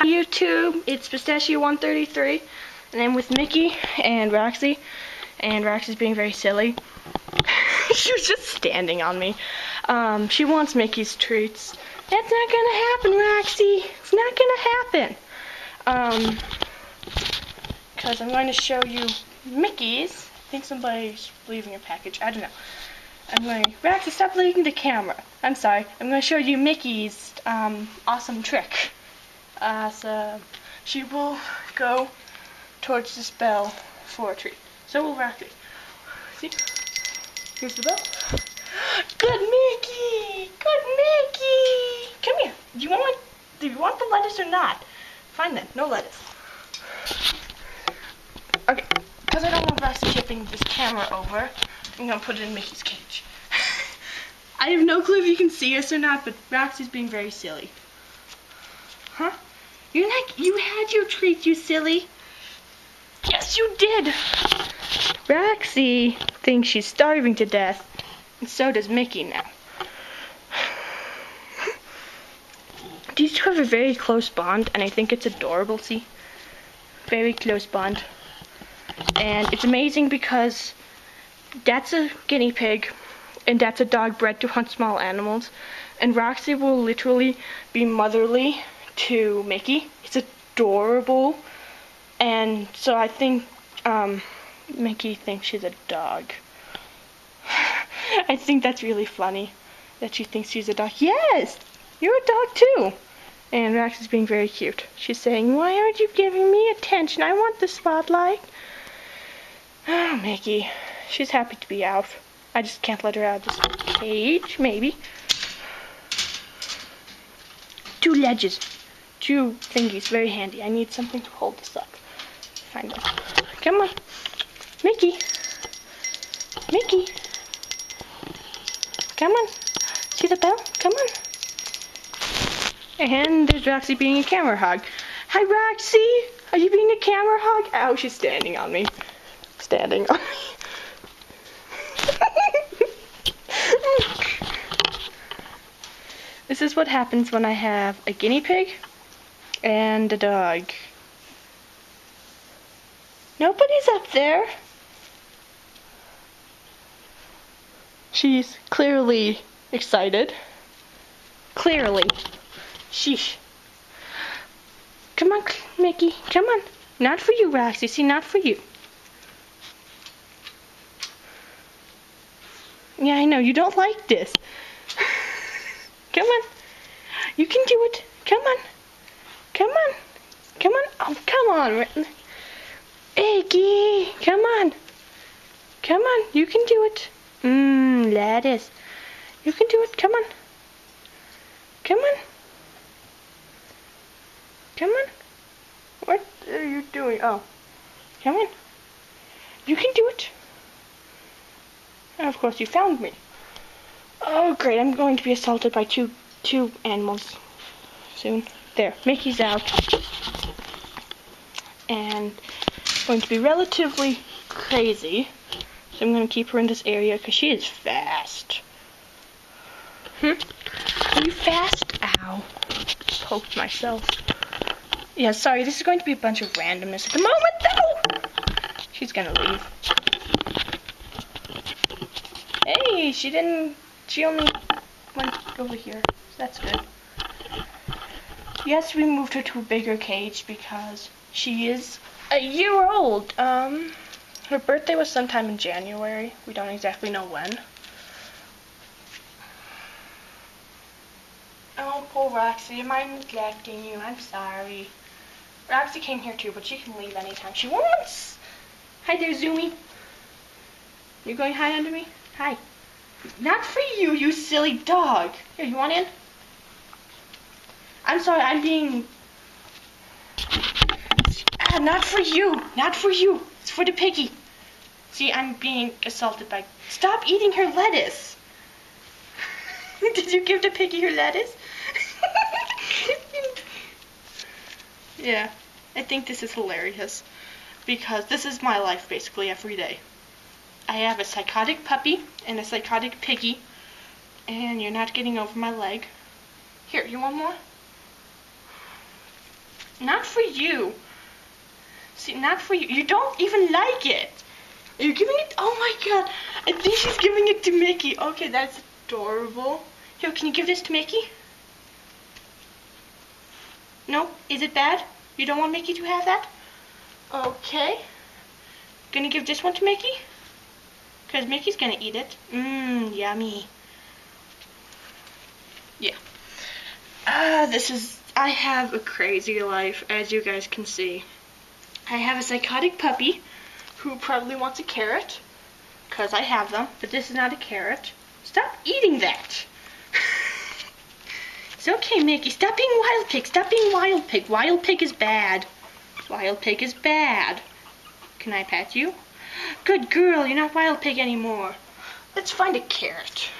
Hi YouTube, it's Pistachio133 and I'm with Micky and Roxy and Roxy's being very silly. she was just standing on me. Um, she wants Micky's treats. That's not gonna happen, Roxy. It's not gonna happen. Um, because I'm going to show you Micky's. I think somebody's leaving a package. I don't know. I'm going, Roxy, stop leaving the camera. I'm sorry. I'm going to show you Micky's um, awesome trick. Uh, so she will go towards this bell for a treat. So we'll Roxy. See? Here's the bell. Good Micky! Good Micky! Come here. Do you want do you want the lettuce or not? Fine then, no lettuce. Okay, because I don't want Roxy shipping this camera over, I'm gonna put it in Micky's cage. I have no clue if you can see us or not, but Roxy's being very silly. Huh? You're not, you had your treat, you silly. Yes, you did. Roxy thinks she's starving to death, and so does Micky now. These two have a very close bond, and I think it's adorable, see? Very close bond. And it's amazing because that's a guinea pig, and that's a dog bred to hunt small animals. And Roxy will literally be motherly to Micky. It's adorable. And so I think um, Micky thinks she's a dog. I think that's really funny that she thinks she's a dog. Yes, you're a dog too. And Max is being very cute. She's saying, why aren't you giving me attention? I want the spotlight. Oh, Micky. She's happy to be out. I just can't let her out of this cage, maybe. Two ledges. Two thingies, very handy. I need something to hold this up. Find them. Come on. Micky. Micky. Come on. See the bell? Come on. And there's Roxy being a camera hog. Hi, Roxy. Are you being a camera hog? Ow, she's standing on me. Standing on me. this is what happens when I have a guinea pig and a dog. Nobody's up there. She's clearly excited. Clearly. Sheesh. Come on, Micky. Come on. Not for you, Roxy. See, not for you. Yeah, I know. You don't like this. Come on. You can do it. Come on. Come on. Come on. Oh, come on. Iggy. Come on. Come on. You can do it. Mmm, lettuce. You can do it. Come on. Come on. Come on. What are you doing? Oh. Come on. You can do it. And of course you found me. Oh great, I'm going to be assaulted by two two animals soon. There, Micky's out. And going to be relatively crazy. So I'm going to keep her in this area because she is fast. Hmm? Are you fast? Ow. Poked myself. Yeah, sorry, this is going to be a bunch of randomness at the moment, though! She's gonna leave. Hey, she didn't, she only went over here. So that's good. Yes, we moved her to a bigger cage because she is a year old. Um, her birthday was sometime in January. We don't exactly know when. Oh, poor Roxy. Am I neglecting you? I'm sorry. Roxy came here too, but she can leave anytime she wants. Hi there, Zoomy. You're going hide under me? Hi. Not for you, you silly dog. Here, you want in? I'm sorry, I'm being... Ah, not for you. Not for you. It's for the piggy. See, I'm being assaulted by... Stop eating her lettuce. Did you give the piggy her lettuce? yeah, I think this is hilarious. Because this is my life basically every day. I have a psychotic puppy and a psychotic piggy. And you're not getting over my leg. Here, you want more? Not for you. See, not for you. You don't even like it. Are You're giving it. Oh my god. I think she's giving it to Micky. Okay, that's adorable. Here, can you give this to Micky? No? Is it bad? You don't want Micky to have that? Okay. Gonna give this one to Micky? Because Micky's gonna eat it. Mmm, yummy. Yeah. Ah, this is... I have a crazy life, as you guys can see. I have a psychotic puppy who probably wants a carrot. Because I have them. But this is not a carrot. Stop eating that. it's okay, Micky. Stop being wild pig. Stop being wild pig. Wild pig is bad. Wild pig is bad. Can I pet you? Good girl. You're not wild pig anymore. Let's find a carrot.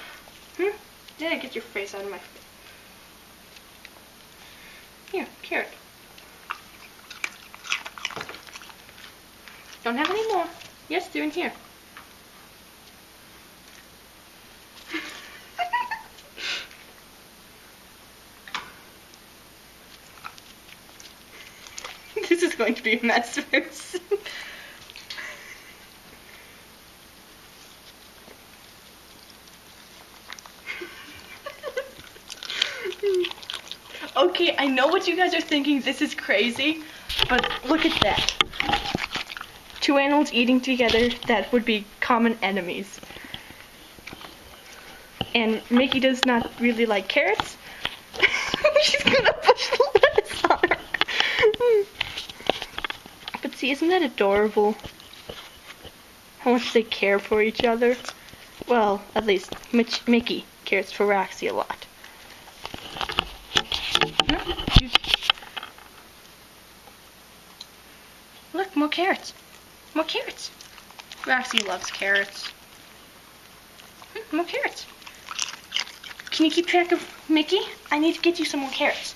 Hmm? Yeah, get your face out of my face. Here, carrot. Don't have any more. Yes, they're in here. this is going to be a mess very soon. okay, I know what you guys are thinking. This is crazy. But look at that. Two animals eating together that would be common enemies. And Micky does not really like carrots. She's gonna push the lettuce on her. but see, isn't that adorable? How much they care for each other. Well, at least Mitch, Micky cares for Roxy a lot. Look, more carrots. More carrots. Roxy loves carrots. Hmm, more carrots. Can you keep track of Micky? I need to get you some more carrots.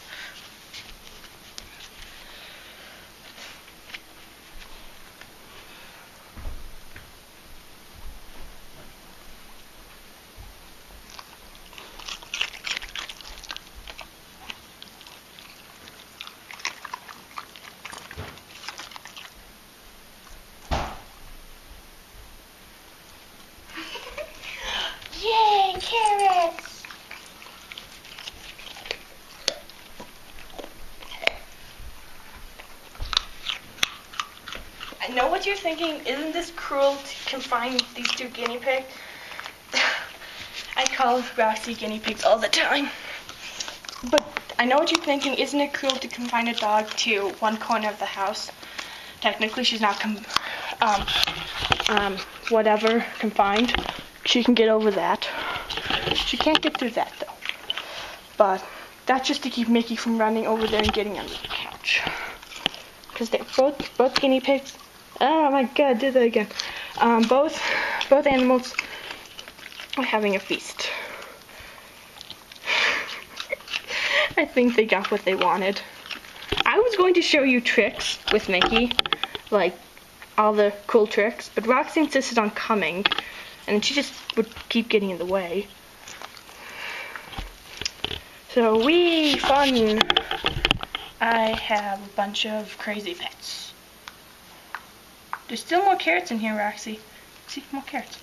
Yay, carrots! I know what you're thinking. Isn't this cruel to confine these two guinea pigs? I call Roxy guinea pigs all the time. But I know what you're thinking. Isn't it cruel to confine a dog to one corner of the house? Technically, she's not um, um, whatever confined. She can get over that. She can't get through that though. But that's just to keep Micky from running over there and getting under the couch. Because they're both both guinea pigs. Oh my god, did that again. Um, both both animals are having a feast. I think they got what they wanted. I was going to show you tricks with Micky, like all the cool tricks, but Roxy insisted on coming, and she just would keep getting in the way. So we fun. I have a bunch of crazy pets. There's still more carrots in here, Roxy. See, more carrots.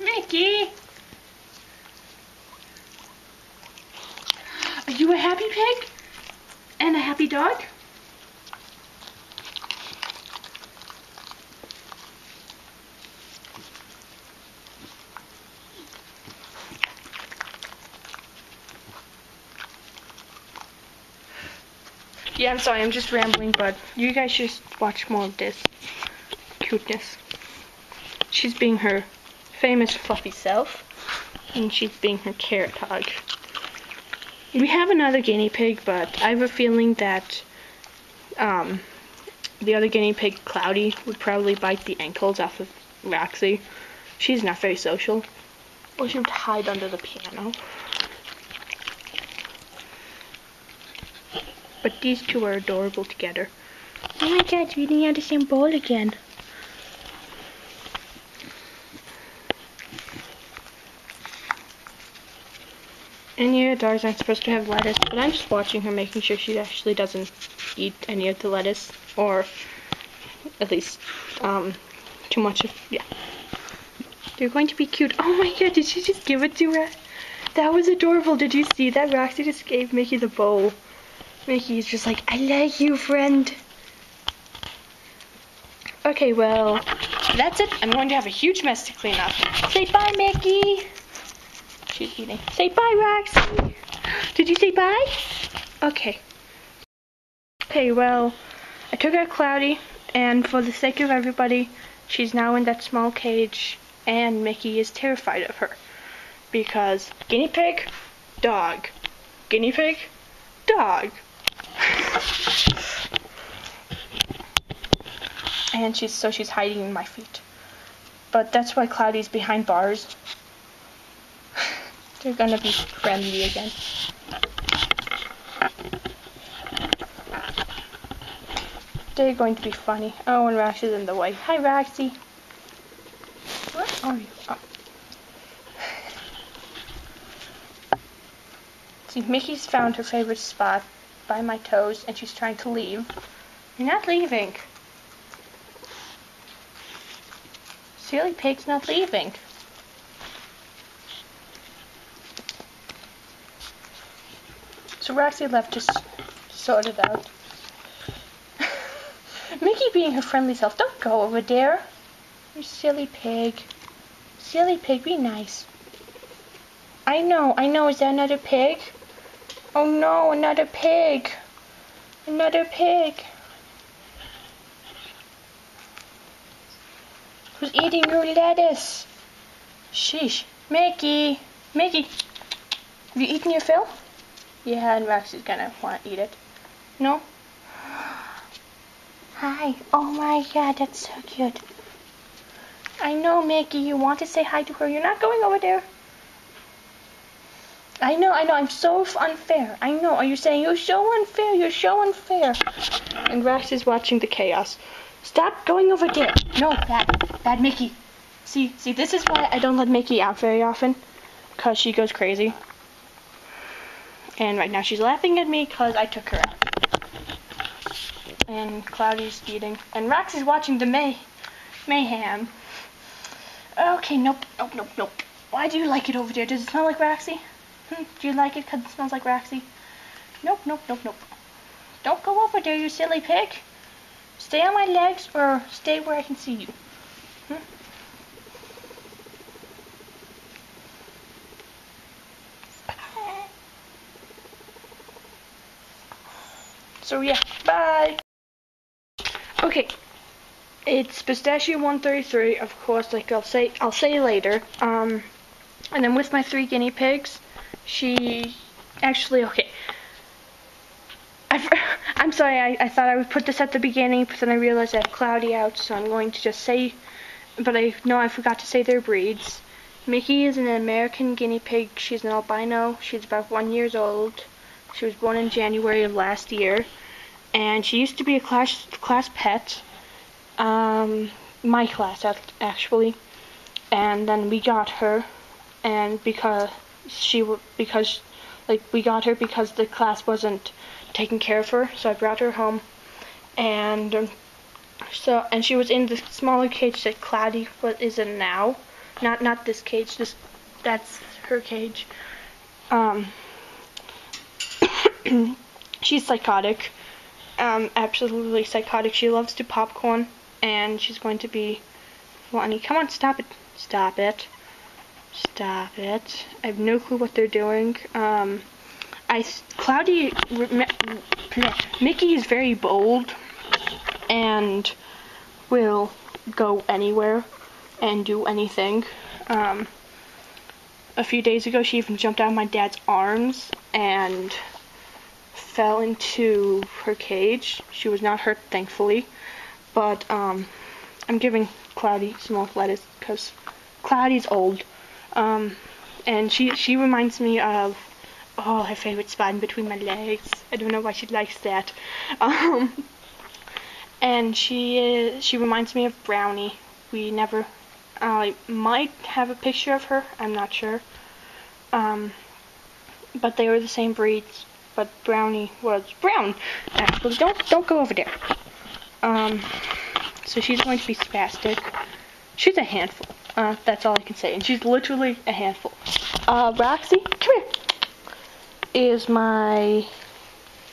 Micky! Are you a happy pig? And a happy dog? Yeah, I'm sorry, I'm just rambling, but you guys should watch more of this cuteness. She's being her famous fluffy self, and she's being her carrot hog. We have another guinea pig, but I have a feeling that um, the other guinea pig, Cloudy, would probably bite the ankles off of Roxy. She's not very social. Or she would hide under the piano. But these two are adorable together. Oh my god, we're eating out the same bowl again. And yeah, Dara's not supposed to have lettuce, but I'm just watching her making sure she actually doesn't eat any of the lettuce, or at least, um, too much of, yeah. They're going to be cute. Oh my god, did she just give it to her? That was adorable. Did you see that? Roxy just gave Micky the bowl. Micky's just like, I like you, friend. Okay, well, that's it. I'm going to have a huge mess to clean up. Say bye, Micky. She's eating. Say bye, Roxy. Did you say bye? Okay. Okay, well, I took out Cloudy, and for the sake of everybody, she's now in that small cage, and Micky is terrified of her. Because guinea pig, dog. Guinea pig, dog. And she's so she's hiding in my feet. But that's why Cloudy's behind bars. They're gonna be friendly again. They're going to be funny. Oh, and Rax is in the way. Hi, Roxy. Where are you? Oh. See, Micky's found her favorite spot by my toes, and she's trying to leave. You're not leaving. Silly pig's not leaving. So Roxy left to sort it out. Micky being her friendly self. Don't go over there. You silly pig. Silly pig, be nice. I know, I know. Is that another pig? Oh no, another pig. Another pig. Who's eating your lettuce? Sheesh. Micky. Micky. Have you eaten your fill? Yeah, and Rex is gonna want to eat it. No? Hi. Oh my god, that's so cute. I know, Micky, you want to say hi to her. You're not going over there. I know, I know, I'm so unfair. I know, are you saying you're so unfair, you're so unfair. And Rex is watching the chaos. Stop going over there. No, bad, bad Micky. See, see, this is why I don't let Micky out very often. Because she goes crazy. And right now she's laughing at me because I took her out. And Cloudy's eating. And Rex is watching the may mayhem. Okay, nope, nope, nope, nope. Why do you like it over there? Does it smell like Roxy? Hmm, do you like it because it smells like Roxy? Nope, nope, nope, nope. Don't go over there, you silly pig. Stay on my legs or stay where I can see you. Hmm? So yeah, bye. Okay, it's pistachio 133. Of course, like I'll say, I'll say later. Um, and then with my three guinea pigs, she actually okay. I, I'm sorry. I, I thought I would put this at the beginning, but then I realized I have Cloudy out, so I'm going to just say. But I know I forgot to say their breeds. Micky is an American guinea pig. She's an albino. She's about one years old. She was born in January of last year, and she used to be a class class pet, um, my class actually, and then we got her, and because she because like we got her because the class wasn't taking care of her, so I brought her home, and um, so and she was in the smaller cage that Cloudy what is in now, not not this cage, just that's her cage. Um, she's psychotic. Um, absolutely psychotic. She loves to popcorn, and she's going to be funny. Come on, stop it. Stop it. Stop it. I have no clue what they're doing. Um, I, Cloudy, Micky is very bold, and will go anywhere and do anything. Um, a few days ago, she even jumped out of my dad's arms and fell into her cage. She was not hurt, thankfully. But um, I'm giving Cloudy some more lettuce because Cloudy's old. Um, and she she reminds me of oh her favorite spot in between my legs. I don't know why she likes that. Um, and she is, she reminds me of Brownie. We never I might have a picture of her. I'm not sure. Um, but they were the same breeds. But Brownie was brown. Actually, don't don't go over there. Um, so she's going to be spastic. She's a handful. Uh, that's all I can say. And she's literally a handful. Uh, Roxy, come here. Is my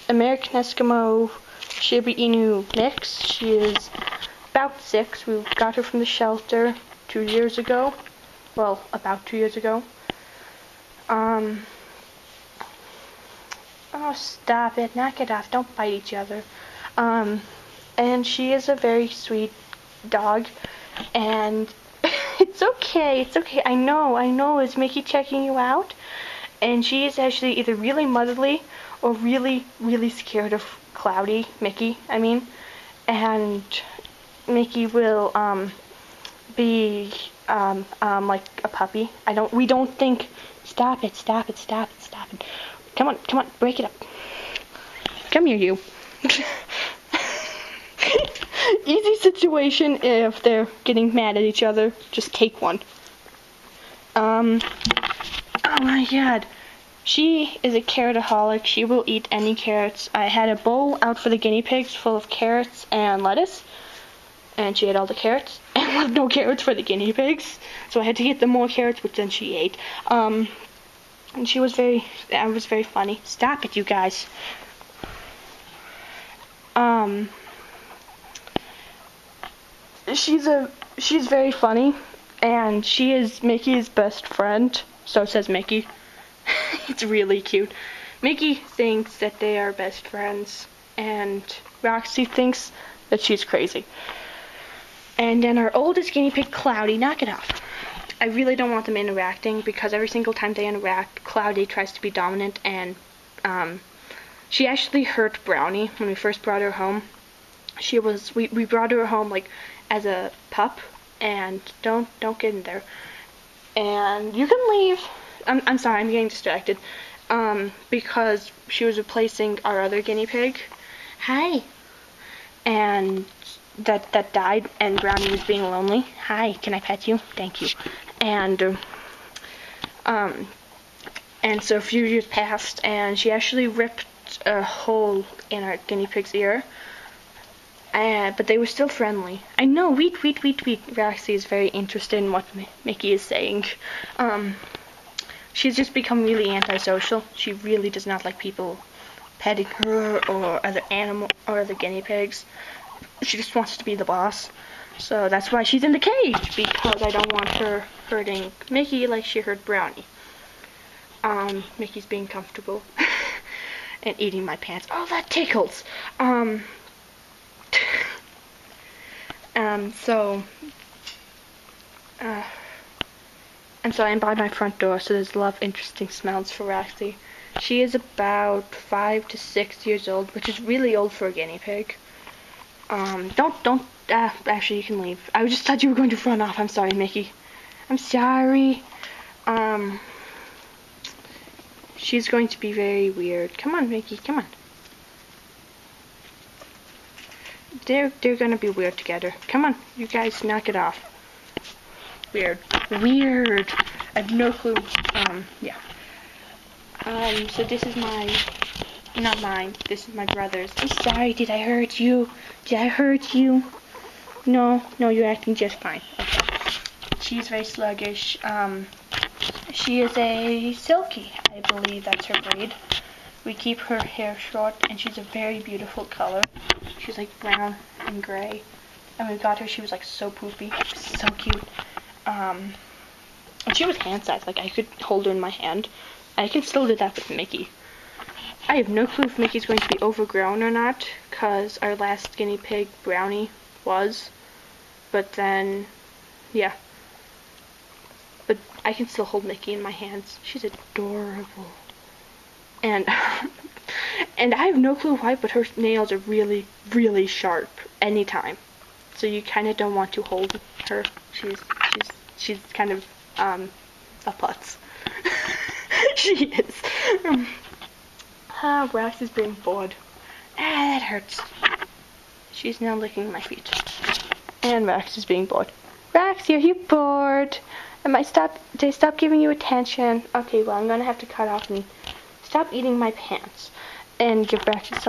American Eskimo Shiba Inu mix. She is about six. We got her from the shelter two years ago. Well, about two years ago. Um. Oh, stop it. Knock it off. Don't bite each other. Um, and she is a very sweet dog. And it's okay. It's okay. I know. I know. Is Micky checking you out? And she is actually either really motherly or really, really scared of Cloudy, Micky, I mean. And Micky will, um, be um, um, like a puppy. I don't. We don't think. Stop it! Stop it! Stop it! Stop it! Come on! Come on! Break it up! Come here, you. Easy situation if they're getting mad at each other. Just take one. Um. Oh my God. She is a carrotaholic. She will eat any carrots. I had a bowl out for the guinea pigs full of carrots and lettuce and she ate all the carrots and left no carrots for the guinea pigs. So I had to get them more carrots, which then she ate. Um, and she was very, that was very funny. Stop it, you guys. Um, she's a, she's very funny, and she is Micky's best friend. So says Micky. it's really cute. Micky thinks that they are best friends, and Roxy thinks that she's crazy. And then our oldest guinea pig, Cloudy, knock it off. I really don't want them interacting because every single time they interact, Cloudy tries to be dominant and um, she actually hurt Brownie when we first brought her home. She was we, we brought her home like as a pup and don't don't get in there. And you can leave. I'm I'm sorry, I'm getting distracted. Um, because she was replacing our other guinea pig. Hi. And that that died and Brownie was being lonely. Hi, can I pet you? Thank you. And um and so a few years passed and she actually ripped a hole in our guinea pig's ear. Uh, but they were still friendly. I know, wheat, wheat, wheat, wheat. Roxy is very interested in what Micky is saying. Um, she's just become really antisocial. She really does not like people petting her or other animal or other guinea pigs she just wants to be the boss. So that's why she's in the cage, because I don't want her hurting Micky like she hurt Brownie. Um, Micky's being comfortable. and eating my pants. Oh, that tickles! Um, um, so, uh, and so I'm by my front door, so there's a lot of interesting smells for Roxy. She is about five to six years old, which is really old for a guinea pig. Um, don't, don't, uh, actually you can leave. I just thought you were going to run off. I'm sorry, Micky. I'm sorry. Um, she's going to be very weird. Come on, Micky, come on. They're, they're gonna be weird together. Come on, you guys knock it off. Weird. Weird. I have no clue. Um, yeah. Um, so this is my not mine. This is my brother's. I'm sorry. Did I hurt you? Did I hurt you? No, no, you're acting just fine. Okay. She's very sluggish. Um, she is a silky. I believe that's her breed. We keep her hair short, and she's a very beautiful color. She's like brown and gray. And we got her, she was like so poopy, so cute. Um, and she was hand sized. Like I could hold her in my hand. I can still do that with Micky. I have no clue if Micky's going to be overgrown or not, because our last guinea pig, Brownie, was. But then, yeah. But I can still hold Micky in my hands. She's adorable. And, and I have no clue why, but her nails are really, really sharp anytime. So you kind of don't want to hold her. She's, she's, she's kind of, um, a putz. she is. Ah, Brax is being bored. Ah, that hurts. She's now licking my feet. And Rax is being bored. Rax, are you bored? Am I stop? Did I stop giving you attention? Okay, well I'm gonna have to cut off and stop eating my pants and give back to somebody.